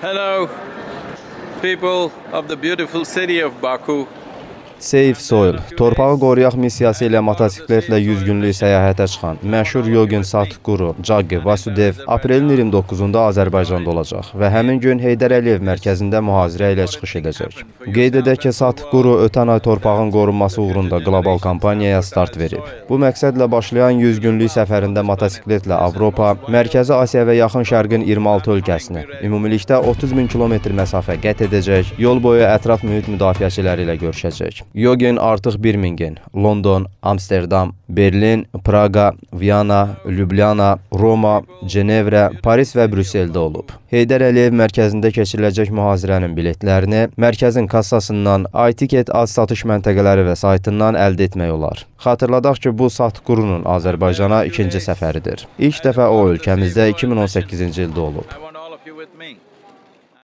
Hello, people of the beautiful city of Baku. Save Soil, torpağı qoruyaq missiyası ilə motosikletlə 100 günlük səyahətə çıxan məşhur Yogin Satguru Jaggi Vasudev aprelin 29-da Azərbaycanda olacaq və həmin gün Heydər Əliyev mərkəzində mühazirə ilə çıxış edəcək. Qeyd edək ki, Satguru ötən ay torpağın qorunması uğrunda qlobal kampaniyaya start verib. Bu məqsədlə başlayan 100 günlük səfərində motosikletlə Avropa, Mərkəzi Asiya və Yaxın Şərqin 26 ölkəsini, ümumilikdə 30 min kilometr məsafə qət edəcək, yol boyu ətraf mühit müdafiəçiləri ilə görüşəcək. Yogen artıq Birmingham, London, Amsterdam, Berlin, Praqa, Viyana, Lüblyana, Roma, Cenevrə, Paris və Brüsseldə olub. Heydər Əliyev mərkəzində keçiriləcək mühazirənin biletlərini mərkəzin kassasından, iTicket az satış məntəqələri və saytından əldə etmək olar. Xatırladaq ki, bu Satqurunun Azərbaycana ikinci səfəridir. İlk dəfə o ölkəmizdə 2018-ci ildə olub.